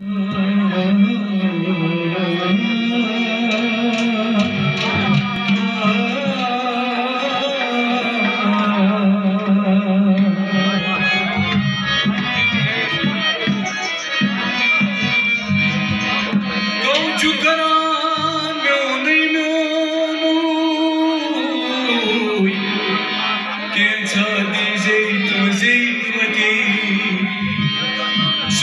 Don't you get on?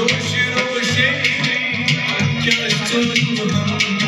i'm just telling you about